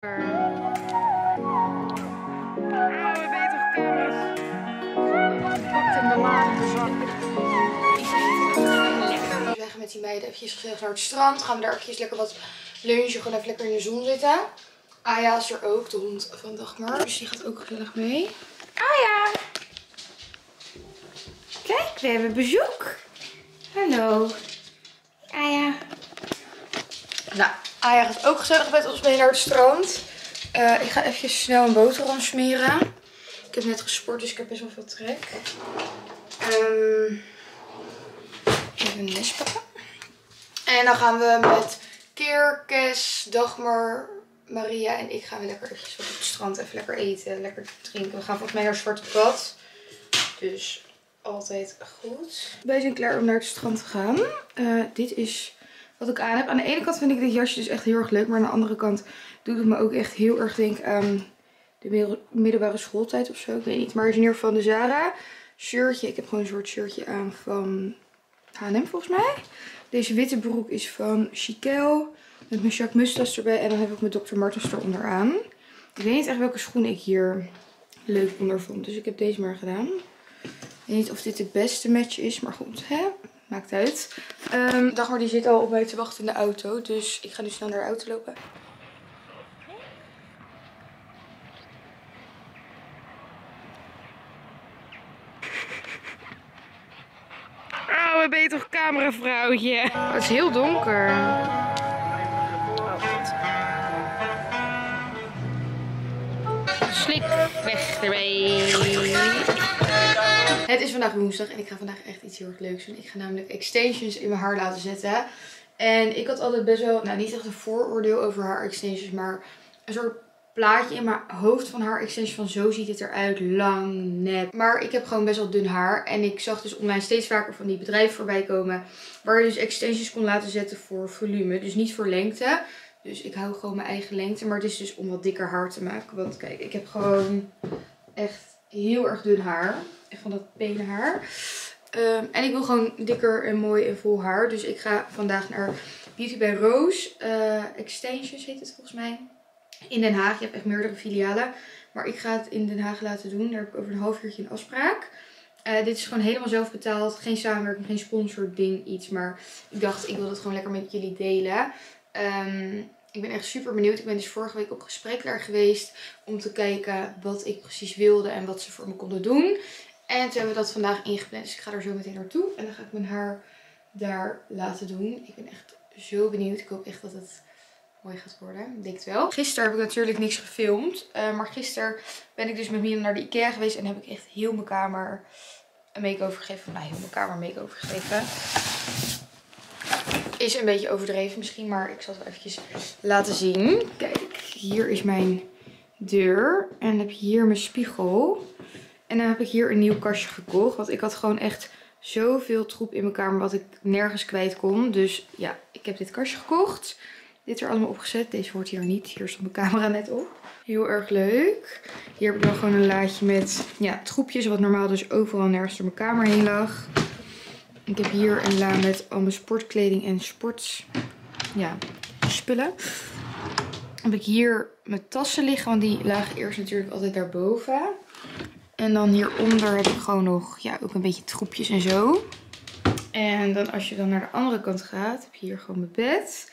Weten toch kamers. De lage zak. Lekker. Met die meiden eventjes gezellig naar het strand. Gaan we daar eventjes lekker wat lunchen. Gewoon even lekker in de zon zitten. Aya is er ook, de hond van Dagmar. Dus die gaat ook gezellig mee. Aya! Kijk, we hebben bezoek. Hallo. Aya. Nou, Aya gaat ook gezellig met ons mee naar het strand. Eh, ik ga even snel een boterham smeren. Ik heb net gesport, dus ik heb best wel veel trek. Ehm even een pakken. En dan gaan we met Keer, Kes, Dagmar, Maria en ik gaan we lekker eventjes op het strand even lekker eten, lekker drinken. We gaan volgens mij naar Zwarte Pad. Dus altijd goed. Wij zijn klaar om naar het strand te gaan. Eh, dit is wat ik aan heb. Aan de ene kant vind ik dit jasje dus echt heel erg leuk. Maar aan de andere kant doet het me ook echt heel erg denken aan de middel- middelbare schooltijd of zo. Ik weet niet. Maar het is in ieder geval de Zara shirtje. Ik heb gewoon een soort shirtje aan van H&M volgens mij. Deze witte broek is van Chiquel. Met mijn Jacques Mustas erbij. En dan heb ik mijn Dr. Martens eronder aan. Ik weet niet echt welke schoen ik hier leuk onder vond. Dus ik heb deze maar gedaan. Ik weet niet of dit de beste match is. Maar goed, hè? Maakt uit. Ehm Dagmar die zit al op mij te wachten in de auto. Dus ik ga nu snel naar de auto lopen. Oh, we ben je toch cameravrouwtje. Oh, het is heel donker. Slik, weg ermee. Het is vandaag woensdag en ik ga vandaag echt iets heel erg leuks doen. Ik ga namelijk extensions in mijn haar laten zetten. En ik had altijd best wel, nou niet echt een vooroordeel over haar extensions, maar een soort plaatje in mijn hoofd van haar extensions van zo ziet het eruit, lang, nep. Maar ik heb gewoon best wel dun haar en ik zag dus online steeds vaker van die bedrijven voorbij komen waar je dus extensions kon laten zetten voor volume, dus niet voor lengte. Dus ik hou gewoon mijn eigen lengte, maar het is dus om wat dikker haar te maken. Want kijk, ik heb gewoon echt heel erg dun haar. Echt van dat pene haar. Ehm, en ik wil gewoon dikker en mooi en vol haar. Dus ik ga vandaag naar Beauty by Rose. eh, Extensions heet het volgens mij. In Den Haag. Je hebt echt meerdere filialen. Maar ik ga het in Den Haag laten doen. Daar heb ik over een half uurtje een afspraak. Eh, dit is gewoon helemaal zelf betaald. Geen samenwerking, geen sponsor ding, iets. Maar ik dacht, ik wil het gewoon lekker met jullie delen. Ehm, ik ben echt super benieuwd. Ik ben dus vorige week op gesprek daar geweest. Om te kijken wat ik precies wilde en wat ze voor me konden doen. En toen hebben we dat vandaag ingepland. Dus ik ga er zo meteen naartoe. En dan ga ik mijn haar daar laten doen. Ik ben echt zo benieuwd. Ik hoop echt dat het mooi gaat worden. Ik denk het wel. Gisteren heb ik natuurlijk niks gefilmd. eh, maar gisteren ben ik dus met Milan naar de Ikea geweest. En heb ik echt heel mijn kamer een make-over gegeven. Nou, heel mijn kamer make-over gegeven. Is een beetje overdreven misschien. Maar ik zal het wel eventjes laten zien. Kijk, hier is mijn deur. En heb je hier mijn spiegel. En dan heb ik hier een nieuw kastje gekocht. Want ik had gewoon echt zoveel troep in mijn kamer wat ik nergens kwijt kon. Dus ja, ik heb dit kastje gekocht. Dit er allemaal opgezet. Deze hoort hier niet. Hier stond mijn camera net op. Heel erg leuk. Hier heb ik dan gewoon een laadje met ja, troepjes. Wat normaal dus overal nergens door mijn kamer heen lag. Ik heb hier een la met al mijn sportkleding en sports ja, spullen. Heb ik hier mijn tassen liggen. Want die lagen eerst natuurlijk altijd daarboven. En dan hieronder heb ik gewoon nog ja, ook een beetje troepjes en zo. En dan als je dan naar de andere kant gaat, heb je hier gewoon mijn bed.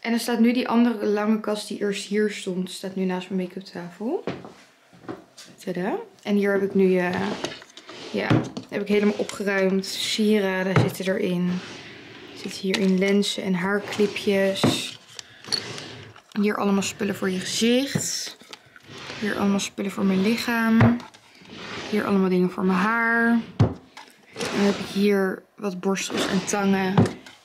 En dan staat nu die andere lange kast die eerst hier stond, staat nu naast mijn make-up tafel. Tada. En hier heb ik nu, eh, ja, heb ik helemaal opgeruimd. Sieraden zitten erin. Zitten hierin lenzen en haarclipjes. Hier allemaal spullen voor je gezicht. Hier allemaal spullen voor mijn lichaam. Hier allemaal dingen voor mijn haar. En dan heb ik hier wat borstels en tangen.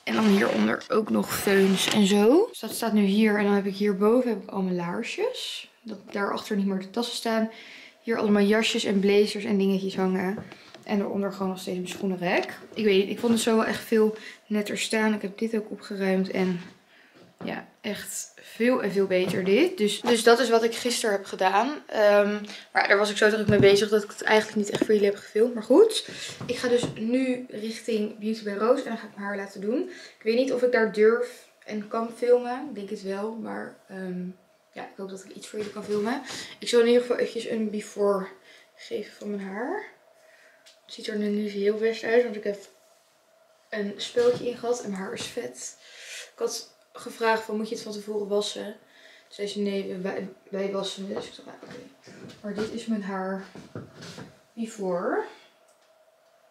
En dan hieronder ook nog feuns en zo. Dus dat staat nu hier. En dan heb ik hierboven heb ik al mijn laarsjes. Dat daarachter niet meer de tassen staan. Hier allemaal jasjes en blazers en dingetjes hangen. En eronder gewoon nog steeds mijn schoenenrek. Ik weet niet, ik vond het zo wel echt veel netter staan. Ik heb dit ook opgeruimd en ja, echt veel en veel beter dit. Dus, dus dat is wat ik gisteren heb gedaan. Ehm, maar daar was ik zo druk mee bezig dat ik het eigenlijk niet echt voor jullie heb gefilmd. Maar goed, ik ga dus nu richting Beauty by Rose en dan ga ik mijn haar laten doen. Ik weet niet of ik daar durf en kan filmen. Ik denk het wel, maar ehm, ja, ik hoop dat ik iets voor jullie kan filmen. Ik zal in ieder geval eventjes een before geven van mijn haar. Het ziet er nu niet heel best uit, want ik heb een speldje in gehad en mijn haar is vet. Ik had gevraagd van moet je het van tevoren wassen? Toen zei ze nee, wij, wassen. Dus ik dacht, oké. Maar dit is mijn haar before.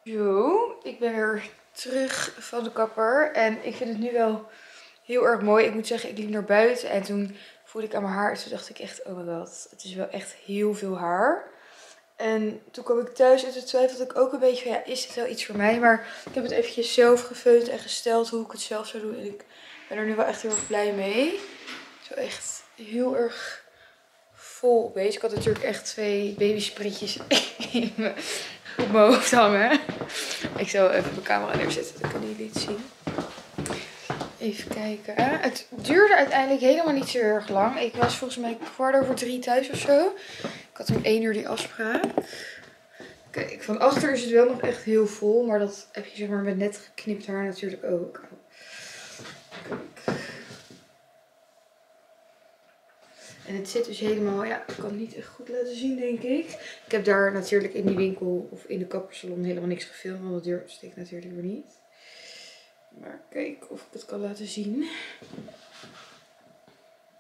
Zo, ik ben weer terug van de kapper. En ik vind het nu wel heel erg mooi. Ik moet zeggen, ik liep naar buiten en toen voelde ik aan mijn haar. En toen dacht ik echt, oh my god, het is wel echt heel veel haar. En toen kwam ik thuis en toen twijfelde ik ook een beetje van, ja, is dit wel iets voor mij? Maar ik heb het eventjes zelf gefeund en gesteld hoe ik het zelf zou doen. En ik ben er nu wel echt heel erg blij mee. Zo echt heel erg vol bezig. Ik had natuurlijk echt twee babyspritjes in mijn, op mijn hoofd hangen. Ik zal even mijn camera neerzetten, dan kan jullie het zien. Even kijken. Het duurde uiteindelijk helemaal niet zo erg lang. Ik was volgens mij kwart over drie thuis of zo. Ik had om één uur die afspraak. Kijk, van achter is het wel nog echt heel vol. Maar dat heb je zeg maar met net geknipt haar natuurlijk ook. Kijk. En het zit dus helemaal, ja, ik kan het niet echt goed laten zien denk ik. Ik heb daar natuurlijk in die winkel of in de kappersalon helemaal niks gefilmd. Want dat deur steekt natuurlijk weer niet. Maar kijk of ik het kan laten zien.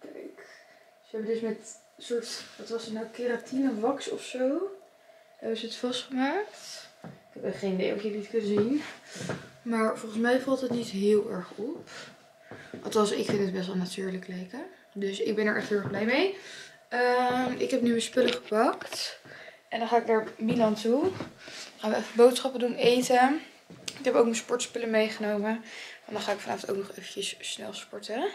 Kijk. Ze hebben dus met soort, wat was het nou, keratine wax of zo. Hebben ze het vastgemaakt. Ik heb geen idee of jullie het kunnen zien. Maar volgens mij valt het niet heel erg op. Althans, ik vind het best wel natuurlijk lijken. Dus ik ben er echt heel erg blij mee. Ehm, ik heb nu mijn spullen gepakt. En dan ga ik naar Milan toe. Dan gaan we even boodschappen doen, eten. Ik heb ook mijn sportspullen meegenomen. En dan ga ik vanavond ook nog eventjes snel sporten.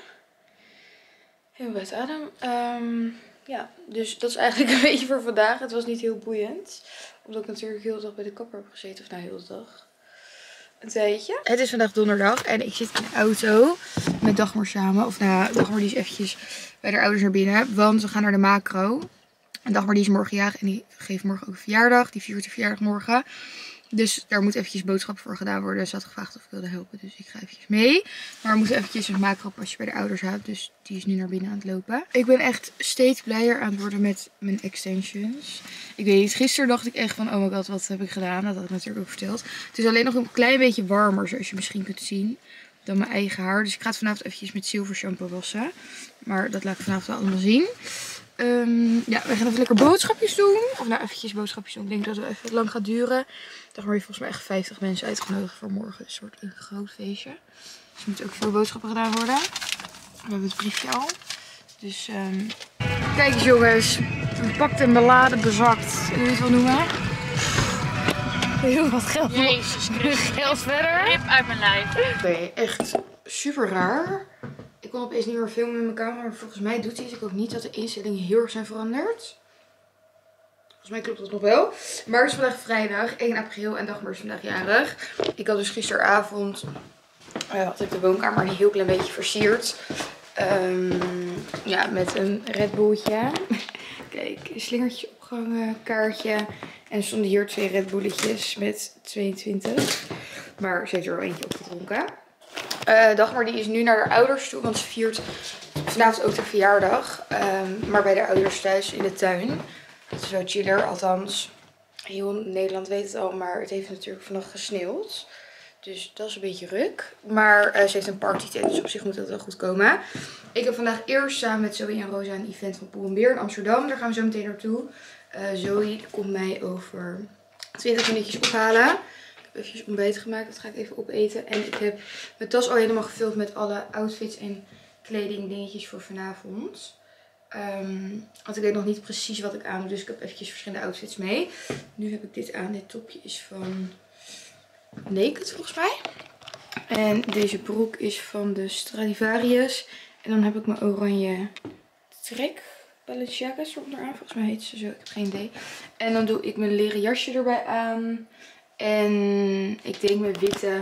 Heel wet adem. Ehm, ja, dus dat is eigenlijk een beetje voor vandaag. Het was niet heel boeiend. Omdat ik natuurlijk heel de dag bij de kapper heb gezeten. Of nou, heel de dag. Een tijdje. Het is vandaag donderdag en ik zit in de auto met Dagmar samen. Of nou, Dagmar die is eventjes bij haar ouders naar binnen. Want we gaan naar de macro. En Dagmar die is morgen jarig en die geeft morgen ook een verjaardag. Die viert de verjaardag morgen. Dus daar moet eventjes boodschappen voor gedaan worden. Ze had gevraagd of ik wilde helpen, dus ik ga eventjes mee. Maar we moeten eventjes een macropasje bij de ouders houden. Dus die is nu naar binnen aan het lopen. Ik ben echt steeds blijer aan het worden met mijn extensions. Ik weet niet, gisteren dacht ik echt van, oh my god, wat heb ik gedaan? Dat had ik natuurlijk ook verteld. Het is alleen nog een klein beetje warmer, zoals je misschien kunt zien, dan mijn eigen haar. Dus ik ga het vanavond eventjes met zilver shampoo wassen. Maar dat laat ik vanavond wel allemaal zien. Um, ja, we gaan even lekker boodschapjes doen. Of nou, eventjes boodschapjes doen. Ik denk dat het even lang gaat duren. Daar je volgens mij echt 50 mensen uitgenodigd voor morgen. Een soort een groot feestje. Dus er moeten ook veel boodschappen gedaan worden. We hebben het briefje al. Dus um... kijk eens jongens. Bepakt en beladen, bezakt. Hoe je het wel noemen. Heel wat geld. Jezus Geld verder. Rip uit mijn lijf. Nee, echt super raar. Ik kon opeens niet meer filmen met mijn camera. Maar volgens mij doet hij het ook niet dat de instellingen heel erg zijn veranderd. Volgens mij klopt dat nog wel. Maar het is vandaag vrijdag, 1 april en Dagmar is vandaag jarig. Ik had dus gisteravond, uh, had ik de woonkamer een heel klein beetje versierd. Um, ja, met een Red Bulltje. Kijk, een slingertje opgehangen, kaartje. En stonden hier twee Red Bulletjes met 22. Maar ze heeft er wel eentje opgedronken. Uh, Dagmar die is nu naar haar ouders toe, want ze viert vanavond ook de verjaardag. Um, maar bij de ouders thuis in de tuin. Dat is wel chiller, althans. Heel Nederland weet het al, maar het heeft natuurlijk vannacht gesneeuwd. Dus dat is een beetje ruk. Maar uh, ze heeft een party tent, dus op zich moet dat wel goed komen. Ik heb vandaag eerst samen met Zoe en Rosa een event van Poel en Beer in Amsterdam. Daar gaan we zo meteen naartoe. Uh, Zoe komt mij over 20 minuutjes ophalen. Ik heb even ontbijt gemaakt, dat ga ik even opeten. En ik heb mijn tas al helemaal gevuld met alle outfits en kleding dingetjes voor vanavond. Um, want ik weet nog niet precies wat ik aan doe. Dus ik heb eventjes verschillende outfits mee. Nu heb ik dit aan. Dit topje is van Naked volgens mij. En deze broek is van de Stradivarius. En dan heb ik mijn oranje trek. Balenciaga stond eraan. Volgens mij heet ze zo. Ik heb geen idee. En dan doe ik mijn leren jasje erbij aan. En ik denk mijn witte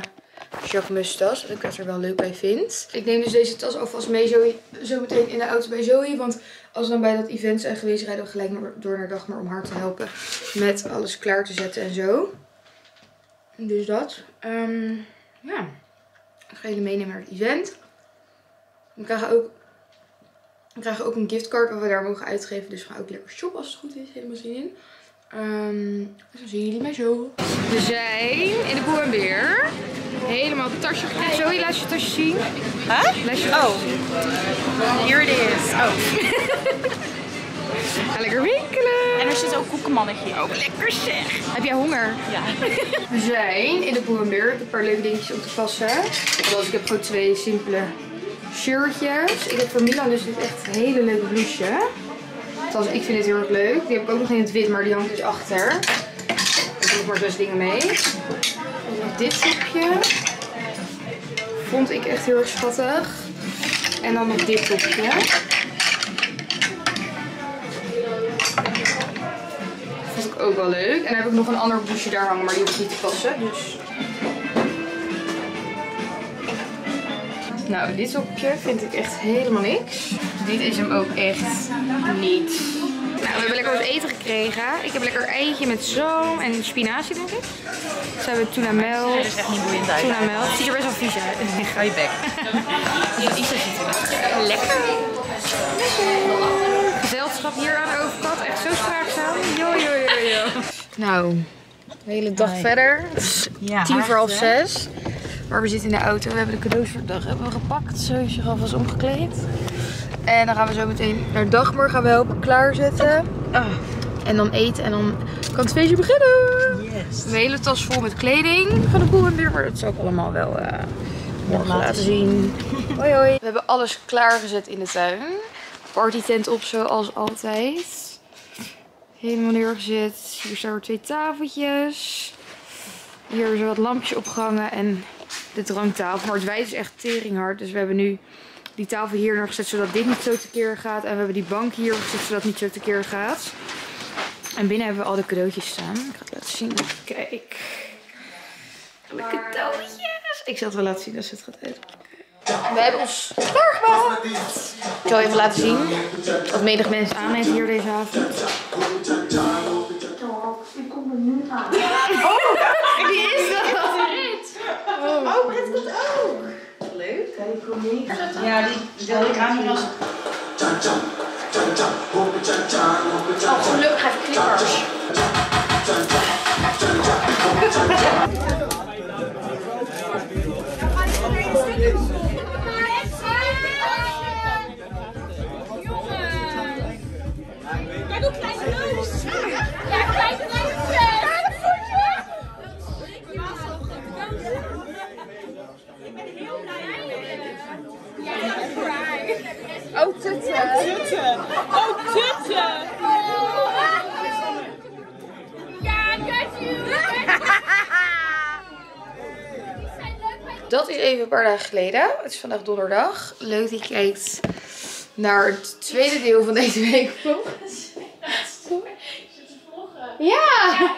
Jacques tas. Dat ik dat er wel leuk bij vind. Ik neem dus deze tas alvast mee zo, zo meteen in de auto bij Zoe. Want als we dan bij dat event zijn geweest, rijden we gelijk door naar Dagmar om haar te helpen met alles klaar te zetten en zo. Dus dat. Um, ja. Ik ga jullie meenemen naar het event. We krijgen ook We krijgen ook een giftcard waar we daar mogen uitgeven. Dus we gaan ook lekker shoppen als het goed is. Helemaal zin in. Um, dus dan zien jullie mij zo. We zijn in de Boer en Beer. Helemaal tasje gekregen. Zoe, laat je tasje zien. Huh? Laat je Oh, here it is. Oh. Ga lekker winkelen. En er zit ook koekenmannetje. Ook lekker zeg. Heb jij honger? Ja. We zijn in de Boer en Beer. Ik heb een paar leuke dingetjes om te passen. Zoals ik heb gewoon twee simpele shirtjes. Ik heb voor Milan dus dit echt een hele leuke blouseje. Althans, ik vind het heel erg leuk. Die heb ik ook nog in het wit, maar die hangt dus achter. Er heb ik maar zes dingen mee. Dit topje. Vond ik echt heel erg schattig. En dan nog dit topje. Vond ik ook wel leuk. En dan heb ik nog een ander blouseje daar hangen, maar die hoeft niet te passen. Dus Nou, dit topje vind ik echt helemaal niks. Dit is hem ook echt niet. We hebben lekker wat eten gekregen. Ik heb lekker eitje met zoom en spinazie, denk ik. Dus hebben we tuna melk. Dat is echt niet boeiend uit. Tuna melk. Ziet er best wel vies uit. Ga je bek. Er lekker. Gezelschap hier aan de overkant. Echt zo spraakzaam. Jo, jo, jo, jo. Nou, de hele dag verder. Het is Ja, tien voor half zes. Maar we zitten in de auto. We hebben de cadeaus voor de dag hebben we gepakt. Zo is zich alvast omgekleed. En dan gaan we zo meteen naar Dagmar gaan we helpen klaarzetten. Ah, En dan eten en dan kan het feestje beginnen. yes. Een hele tas vol met kleding van de boel en weer. Maar dat zal ik allemaal wel eh, morgen Laten laten zien. hoi hoi. We hebben alles klaargezet in de tuin. Partytent op zoals altijd. Helemaal neergezet. Hier staan er twee tafeltjes. Hier is er wat lampjes opgehangen en de dranktafel. Maar het wijd is echt teringhard. Dus we hebben nu die tafel hier neergezet zodat dit niet zo tekeer gaat. En we hebben die bank hier gezet zodat het niet zo tekeer gaat. En binnen hebben we al de cadeautjes staan. Ik ga het laten zien. Kijk. De cadeautjes. Ik zal het wel laten zien als het gaat uitpakken. We hebben ons klaargemaakt. Ik zal even laten zien wat menig mensen aan heeft hier deze avond. Oh, wie is dat? Oh, het komt ook. Leuk. Ja, die wil ik aan als... Oh, gelukkig heeft knippers. dagen geleden. Het is vandaag donderdag. Leuk dat je kijkt naar het tweede deel van deze week. Ja!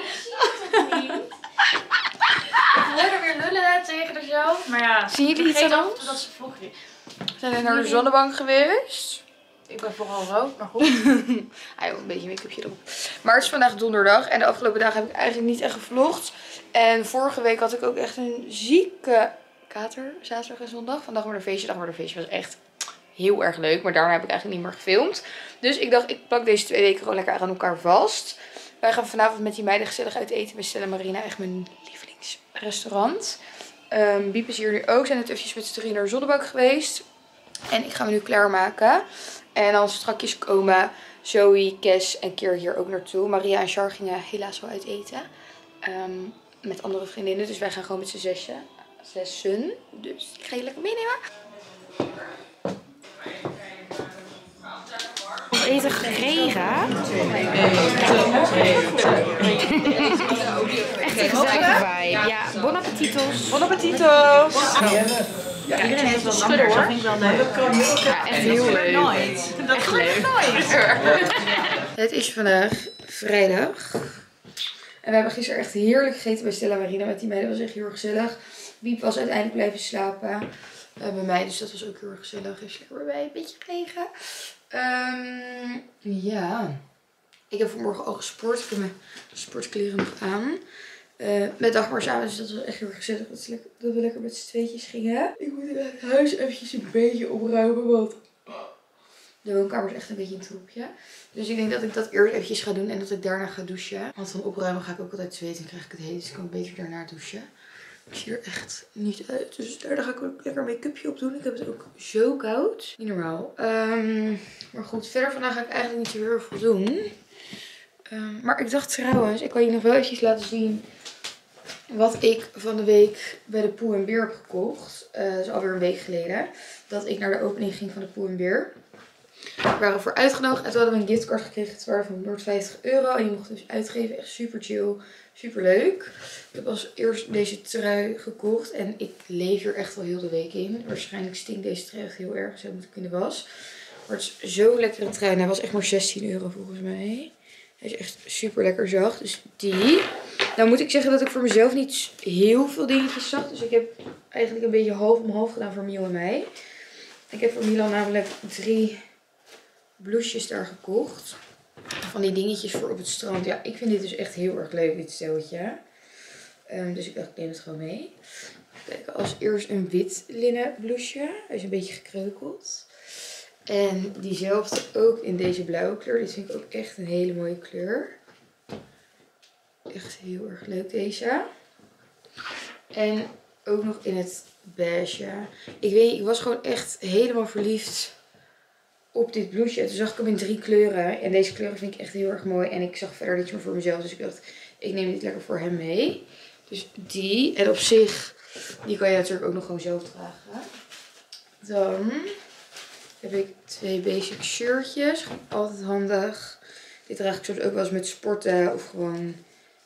Ik hoorde weer lullen tegen zichzelf. Maar ja, Zien jullie iets aan ons? toe dat ze vloggen. We zijn naar de zonnebank geweest. Ik ben vooral rood, maar goed. Ah, joh, een beetje make-upje erop. Maar het is vandaag donderdag. En de afgelopen dagen heb ik eigenlijk niet echt gevlogd. En vorige week had ik ook echt een zieke Zaterdag en zondag. Vandaag maar een feestje. Dag maar een feestje was echt heel erg leuk. Maar daarna heb ik eigenlijk niet meer gefilmd. Dus ik dacht, ik plak deze twee weken gewoon lekker aan elkaar vast. Wij gaan vanavond met die meiden gezellig uit eten bij Stella Marina. Echt mijn lievelingsrestaurant. Biep is hier nu ook. Zijn het eventjes met z'n drieën naar de zonnebank geweest. En ik ga me nu klaarmaken. En dan straks komen Zoe, Kes en Keer hier ook naartoe. Maria en Char gingen helaas wel uit eten. Ehm, met andere vriendinnen. Dus wij gaan gewoon met z'n zessen. Zessen. Dus ik ga je lekker meenemen. Eten gekregen. Echt een gezellige vibe. Ja, bon appetitos. Bon appetito. Ja, iedereen heeft wel schudden hoor. Dat vind ik wel leuk. Ja, echt heel leuk. Nooit. Dat gebeurt nooit. Het is vandaag vrijdag. En we hebben gisteren echt heerlijk gegeten bij Stella Marina. Met die meiden was echt heel erg gezellig. Wiep was uiteindelijk blijven slapen eh, bij mij. Dus dat was ook heel erg gezellig. Is lekker bij een beetje gelegen. Ehm, ja. Ik heb vanmorgen al gesport. Ik heb mijn sportkleren nog aan. Eh, met Dagmar samen. Dus dat was echt heel erg gezellig. Dat, is lekker, dat we lekker met z'n tweetjes gingen. Ik moet het huis eventjes een beetje opruimen. Want De woonkamer is echt een beetje een troepje. Dus ik denk dat ik dat eerst eventjes ga doen en dat ik daarna ga douchen. Want van opruimen ga ik ook altijd zweten en krijg ik het heet. Dus ik kan beter daarna douchen. Ik zie er echt niet uit. Dus daarna ga ik ook lekker make-upje op doen. Ik heb het ook zo koud. Niet normaal. Ehm, maar goed, verder vandaag ga ik eigenlijk niet zo heel veel doen. Ehm, maar ik dacht trouwens, ik kan je nog wel eventjes laten zien wat ik van de week bij de Poel en Beer heb gekocht. Uh, dat is alweer een week geleden. Dat ik naar de opening ging van de Poel en Beer. We waren voor uitgenodigd en toen hadden we een giftcard gekregen. Het waren van 150 euro. En die mochten dus uitgeven. Echt super chill. Super leuk. Ik heb als eerst deze trui gekocht. En ik leef hier echt wel heel de week in. Waarschijnlijk stinkt deze trui echt heel erg. Zo moet ik in de was. Maar het is zo'n lekkere trui. En hij was echt maar 16 euro volgens mij. Hij is echt super lekker zacht. Dus die. Nou moet ik zeggen dat ik voor mezelf niet heel veel dingetjes zag. Dus ik heb eigenlijk een beetje half om half gedaan voor Miel en mij. Ik heb voor Milan namelijk drie blouses daar gekocht. Van die dingetjes voor op het strand. Ja, ik vind dit dus echt heel erg leuk, dit steltje. Um, dus ik dacht, neem het gewoon mee. Kijk, als eerst een wit linnen blouseje. Hij is een beetje gekreukeld. En diezelfde ook in deze blauwe kleur. Dit vind ik ook echt een hele mooie kleur. Echt heel erg leuk deze. En ook nog in het beige. Ik weet ik was gewoon echt helemaal verliefd op dit blouseje. En toen zag ik hem in drie kleuren. En deze kleuren vind ik echt heel erg mooi. En ik zag verder niets meer voor mezelf. Dus ik dacht, ik neem dit lekker voor hem mee. Dus die. En op zich, die kan je natuurlijk ook nog gewoon zelf dragen. Dan heb ik twee basic shirtjes. Altijd handig. Dit draag ik soms ook wel eens met sporten. Of gewoon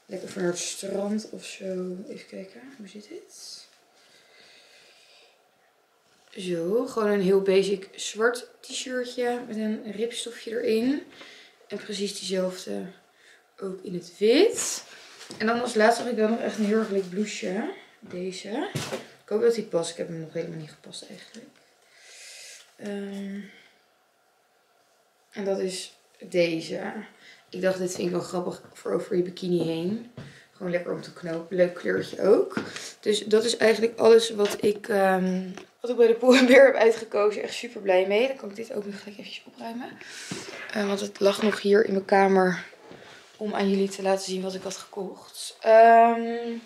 lekker voor naar het strand of zo. Even kijken, hoe zit dit? Zo, gewoon een heel basic zwart t-shirtje met een ripstofje erin. En precies diezelfde ook in het wit. En dan als laatste heb ik dan nog echt een heel erg leuk blouseje. Deze. Ik hoop dat die past. Ik heb hem nog helemaal niet gepast eigenlijk. Um, en dat is deze. Ik dacht, dit vind ik wel grappig voor over je bikini heen. Gewoon lekker om te knopen. Leuk kleurtje ook. Dus dat is eigenlijk alles wat ik, um, wat ik bij de Pool Beer heb uitgekozen. Echt super blij mee. Dan kan ik dit ook nog gelijk eventjes opruimen. Uh, want het lag nog hier in mijn kamer om aan jullie te laten zien wat ik had gekocht. Um,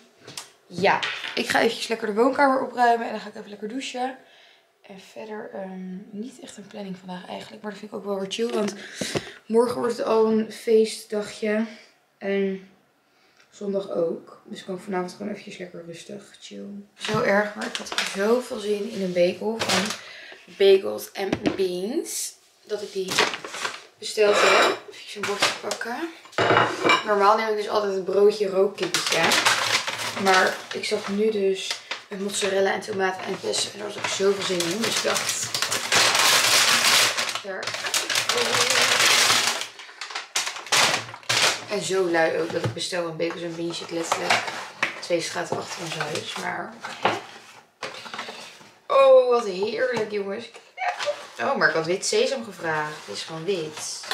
ja, ik ga eventjes lekker de woonkamer opruimen. En dan ga ik even lekker douchen. En verder um, niet echt een planning vandaag eigenlijk. Maar dat vind ik ook wel weer chill. Want morgen wordt het al een feestdagje. En zondag ook. Dus kan ik vanavond gewoon eventjes lekker rustig chill. Zo erg, maar ik had zoveel zin in een bagel van Bagels and Beans. Dat ik die besteld heb. Even een bordje pakken. Normaal neem ik dus altijd een broodje rookkippetje. Maar ik zag nu dus met mozzarella en tomaten en pesto. En daar had ik zoveel zin in. Dus ik dacht... Daar. En zo lui ook dat ik bestel een bagels en beans. Letterlijk twee straten achter ons huis. Maar... Oh, wat heerlijk jongens. Oh, maar ik had wit sesam gevraagd. Het is gewoon wit.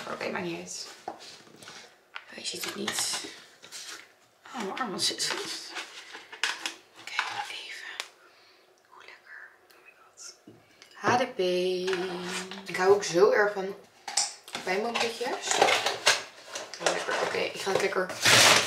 Oké, okay, maar niet uit. Hij ziet het niet. Oh, mijn arm zit vast. HDP. Ik hou ook zo erg van pijnboompitjes. Lekker. Oké, ik ga het lekker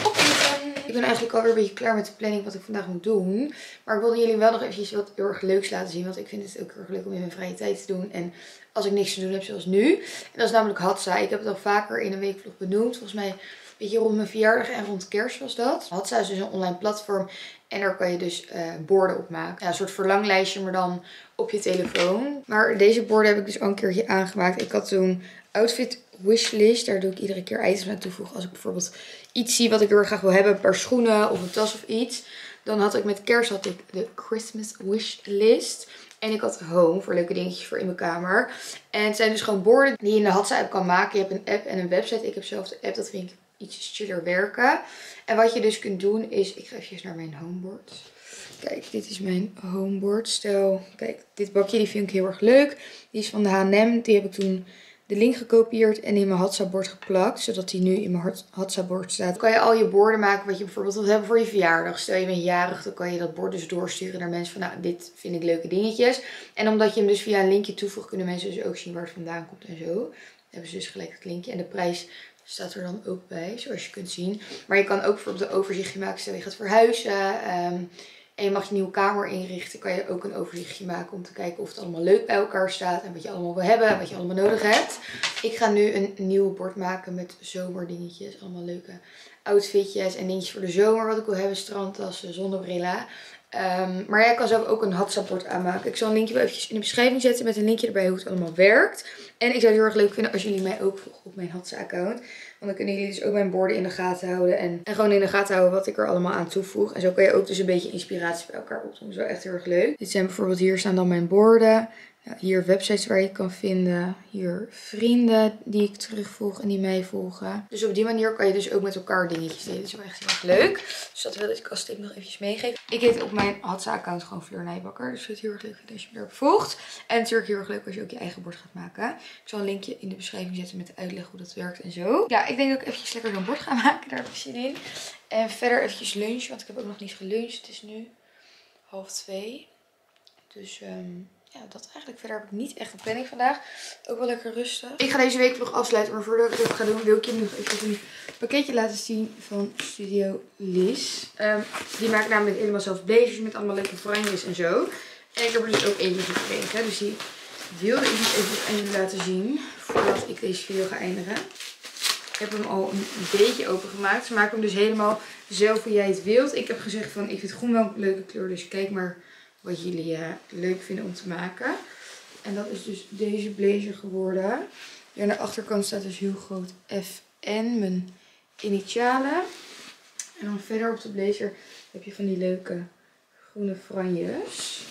opeten. Ik ben eigenlijk alweer een beetje klaar met de planning wat ik vandaag moet doen. Maar ik wilde jullie wel nog eventjes wat heel erg leuks laten zien. Want ik vind het ook heel erg leuk om in mijn vrije tijd te doen. En als ik niks te doen heb zoals nu. En dat is namelijk Hatsa. Ik heb het al vaker in een weekvlog benoemd. Volgens mij een beetje rond mijn verjaardag en rond kerst was dat. Hatsa is dus een online platform. En daar kan je dus uh, borden op maken. Ja, een soort verlanglijstje, maar dan op je telefoon. Maar deze borden heb ik dus al een keertje aangemaakt. Ik had toen outfit wishlist. Daar doe ik iedere keer items aan toevoegen. Als ik bijvoorbeeld iets zie wat ik heel erg graag wil hebben. Een paar schoenen of een tas of iets. Dan had ik met kerst had ik de Christmas wishlist. En ik had home voor leuke dingetjes voor in mijn kamer. En het zijn dus gewoon borden die je in de Hatsa app kan maken. Je hebt een app en een website. Ik heb zelf de app. Dat vind ik iets chiller werken. En wat je dus kunt doen is, ik ga even naar mijn homeboard. Kijk, dit is mijn homeboard. Stel, kijk, dit bakje die vind ik heel erg leuk. Die is van de H&M. Die heb ik toen de link gekopieerd en in mijn Hatsa-bord geplakt. Zodat die nu in mijn Hatsa-bord staat. Dan kan je al je borden maken wat je bijvoorbeeld wilt hebben voor je verjaardag. Stel je bent jarig, dan kan je dat bord dus doorsturen naar mensen van nou, dit vind ik leuke dingetjes. En omdat je hem dus via een linkje toevoegt, kunnen mensen dus ook zien waar het vandaan komt en zo. Dan hebben ze dus gelijk het linkje. En de prijs staat er dan ook bij, zoals je kunt zien. Maar je kan ook bijvoorbeeld een overzichtje maken, stel je gaat verhuizen... Ehm, en je mag je nieuwe kamer inrichten, kan je ook een overzichtje maken om te kijken of het allemaal leuk bij elkaar staat. En wat je allemaal wil hebben en wat je allemaal nodig hebt. Ik ga nu een nieuw bord maken met zomerdingetjes. Allemaal leuke outfitjes en dingetjes voor de zomer wat ik wil hebben. Strandtassen, zonnebrillen. Um, maar jij kan zelf ook een hatsapport aanmaken. Ik zal een linkje even in de beschrijving zetten met een linkje erbij hoe het allemaal werkt. En ik zou het heel erg leuk vinden als jullie mij ook volgen op mijn Hatsa account. Want dan kunnen jullie dus ook mijn borden in de gaten houden. En, en gewoon in de gaten houden wat ik er allemaal aan toevoeg. En zo kan je ook dus een beetje inspiratie bij elkaar opdoen. Dat is wel echt heel erg leuk. Dit zijn bijvoorbeeld hier staan dan mijn borden. Hier websites waar je kan vinden. Hier vrienden die ik terugvoeg en die mij volgen. Dus op die manier kan je dus ook met elkaar dingetjes delen. Dat is echt heel erg leuk. Dus dat wil ik als tip nog eventjes meegeven. Ik heet op mijn Hatsa-account gewoon Fleur Nijbakker. Dus ik het heel erg leuk als je me daarop volgt. En natuurlijk heel erg leuk als je ook je eigen bord gaat maken. Ik zal een linkje in de beschrijving zetten met de uitleg hoe dat werkt en zo. Ja, ik denk ik eventjes lekker zo'n bord ga maken. Daar heb ik zin in. En verder eventjes lunchen, want ik heb ook nog niet geluncht. Het is nu half twee. Dus... Um, ja, dat eigenlijk. Verder heb ik niet echt een planning vandaag. Ook wel lekker rustig. Ik ga deze week nog afsluiten. Maar voordat ik dat ga doen, wil ik je nog even een pakketje laten zien van Studio Liz. Um, die maakt namelijk helemaal zelf blazers met allemaal leuke franjes en zo. En ik heb er dus ook eentje gekregen. Dus die wilde ik nog even aan jullie laten zien. Voordat ik deze video ga eindigen. Ik heb hem al een beetje opengemaakt. Ze maken hem dus helemaal zelf hoe jij het wilt. Ik heb gezegd van ik vind groen wel een leuke kleur. Dus kijk maar wat jullie uh, leuk vinden om te maken. En dat is dus deze blazer geworden. Ja, aan de achterkant staat dus heel groot FN, mijn initialen. En dan verder op de blazer heb je van die leuke groene franjes.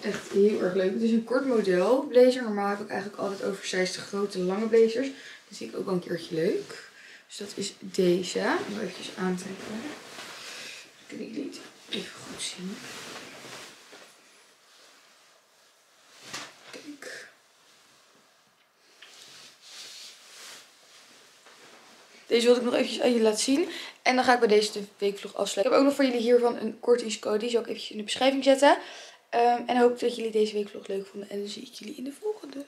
Echt heel erg leuk. Het is een kort model blazer. Normaal heb ik eigenlijk altijd oversized grote lange blazers. Dat vind ik ook wel een keertje leuk. Dus dat is deze. Ik wil even aantrekken. Dan kunnen jullie het even goed zien. Deze wilde ik nog eventjes aan jullie laten zien. En dan ga ik bij deze de weekvlog afsluiten. Ik heb ook nog voor jullie hiervan een kortingscode. Die zal ik eventjes in de beschrijving zetten. Um, en hoop dat jullie deze weekvlog leuk vonden. En dan zie ik jullie in de volgende.